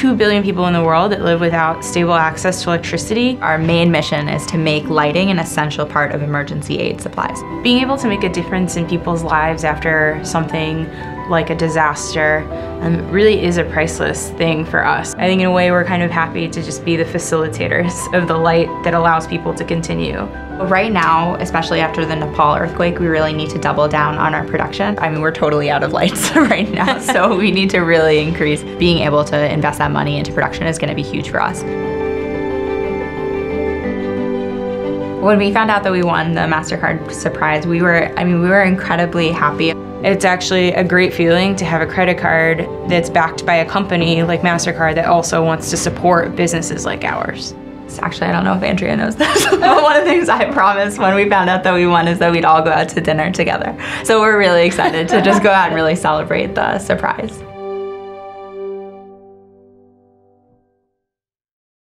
2 billion people in the world that live without stable access to electricity. Our main mission is to make lighting an essential part of emergency aid supplies. Being able to make a difference in people's lives after something like a disaster um, really is a priceless thing for us. I think in a way we're kind of happy to just be the facilitators of the light that allows people to continue. Right now, especially after the Nepal earthquake, we really need to double down on our production. I mean, we're totally out of lights right now, so we need to really increase. Being able to invest that money into production is going to be huge for us. When we found out that we won the MasterCard surprise, we were, I mean, we were incredibly happy. It's actually a great feeling to have a credit card that's backed by a company like MasterCard that also wants to support businesses like ours. Actually, I don't know if Andrea knows this, but one of the things I promised when we found out that we won is that we'd all go out to dinner together. So we're really excited to just go out and really celebrate the surprise.